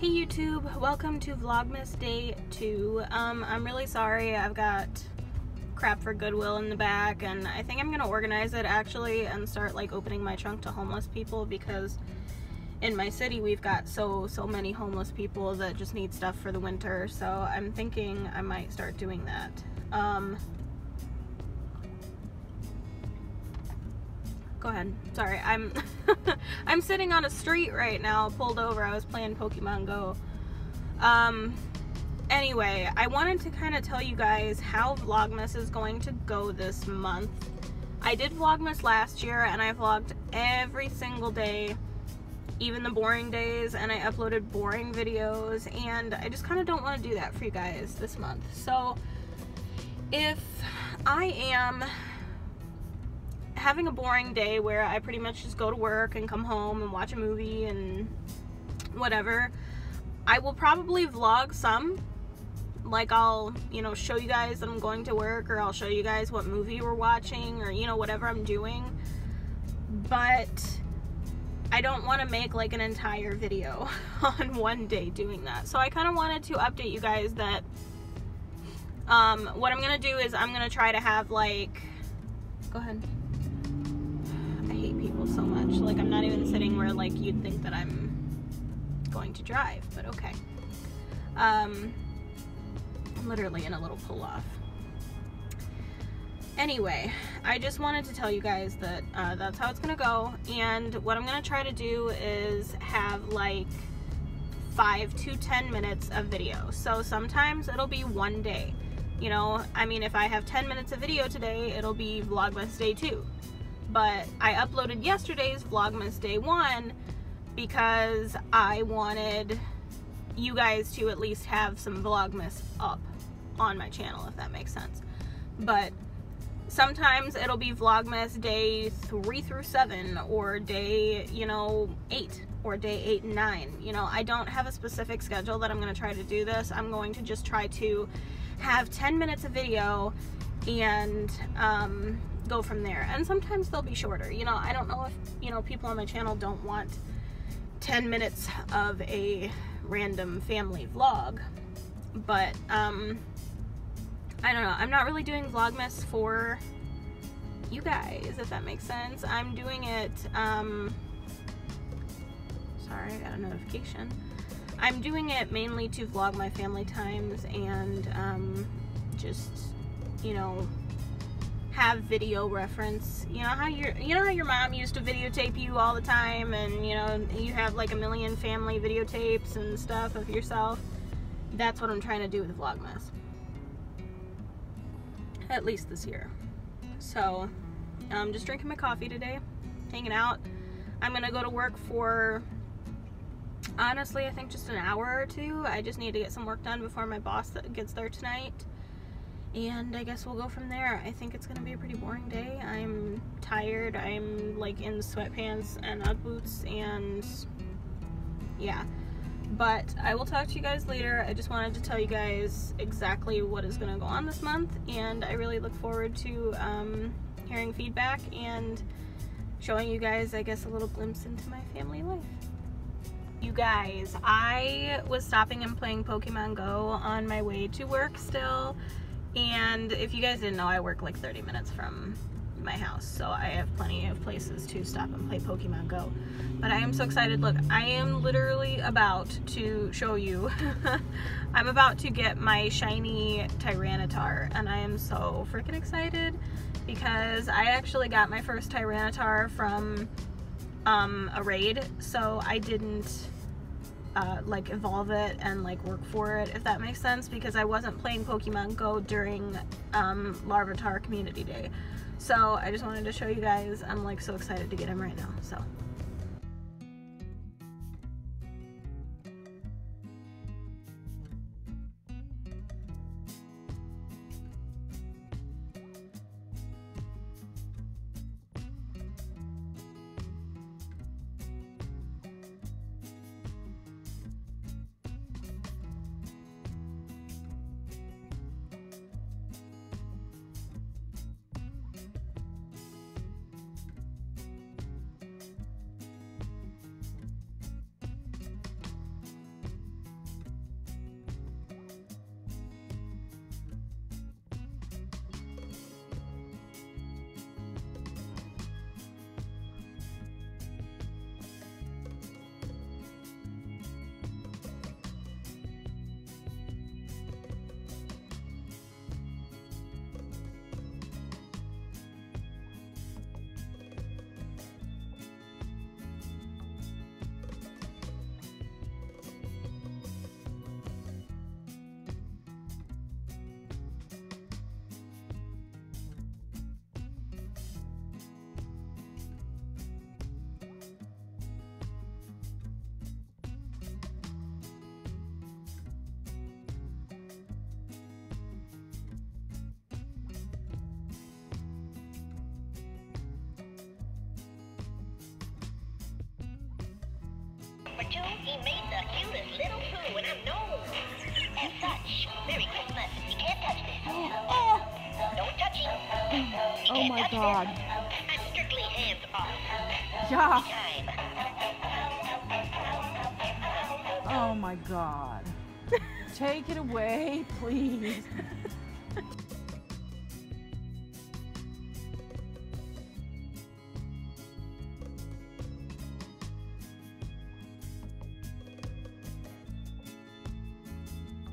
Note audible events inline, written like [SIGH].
Hey YouTube, welcome to Vlogmas Day 2. Um, I'm really sorry, I've got crap for Goodwill in the back and I think I'm gonna organize it actually and start like opening my trunk to homeless people because in my city we've got so so many homeless people that just need stuff for the winter so I'm thinking I might start doing that. Um, go ahead. Sorry, I'm [LAUGHS] I'm sitting on a street right now, pulled over. I was playing Pokemon Go. Um, anyway, I wanted to kind of tell you guys how Vlogmas is going to go this month. I did Vlogmas last year, and I vlogged every single day, even the boring days, and I uploaded boring videos, and I just kind of don't want to do that for you guys this month. So, if I am having a boring day where I pretty much just go to work and come home and watch a movie and whatever, I will probably vlog some. Like I'll, you know, show you guys that I'm going to work or I'll show you guys what movie we're watching or, you know, whatever I'm doing. But I don't want to make like an entire video [LAUGHS] on one day doing that. So I kind of wanted to update you guys that um, what I'm going to do is I'm going to try to have like, go ahead so much. Like, I'm not even sitting where, like, you'd think that I'm going to drive, but okay. Um, I'm literally in a little pull-off. Anyway, I just wanted to tell you guys that uh, that's how it's gonna go, and what I'm gonna try to do is have, like, five to ten minutes of video. So sometimes it'll be one day. You know, I mean, if I have 10 minutes of video today, it'll be Vlogmas Day 2 but I uploaded yesterday's Vlogmas Day 1 because I wanted you guys to at least have some Vlogmas up on my channel, if that makes sense. But sometimes it'll be Vlogmas Day 3 through 7 or day, you know, 8 or day 8 and 9. You know, I don't have a specific schedule that I'm going to try to do this. I'm going to just try to have 10 minutes of video and um, go from there. And sometimes they'll be shorter. You know, I don't know if, you know, people on my channel don't want 10 minutes of a random family vlog. But, um, I don't know. I'm not really doing Vlogmas for you guys, if that makes sense. I'm doing it, um, sorry, I got a notification. I'm doing it mainly to vlog my family times and, um, just, you know, have video reference. You know how your you know how your mom used to videotape you all the time and you know you have like a million family videotapes and stuff of yourself. That's what I'm trying to do with Vlogmas. At least this year. So, I'm just drinking my coffee today, hanging out. I'm gonna go to work for honestly, I think just an hour or two. I just need to get some work done before my boss gets there tonight and I guess we'll go from there. I think it's gonna be a pretty boring day. I'm tired. I'm like in sweatpants and Ugg boots and yeah. But I will talk to you guys later. I just wanted to tell you guys exactly what is gonna go on this month and I really look forward to um, hearing feedback and showing you guys, I guess, a little glimpse into my family life. You guys, I was stopping and playing Pokemon Go on my way to work still and if you guys didn't know, I work like 30 minutes from my house, so I have plenty of places to stop and play Pokemon Go. But I am so excited. Look, I am literally about to show you. [LAUGHS] I'm about to get my shiny Tyranitar, and I am so freaking excited because I actually got my first Tyranitar from um, a raid, so I didn't uh, like evolve it and like work for it if that makes sense because I wasn't playing Pokemon Go during um, Larvitar Community Day. So I just wanted to show you guys I'm like so excited to get him right now so too. He made the cutest little poo, and I'm known as such. Merry Christmas. You can't touch this. Oh, No touching. You oh, oh my God. This. I'm strictly hands off. Yeah. Time. Oh my God. [LAUGHS] Take it away, please.